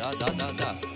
da da da da.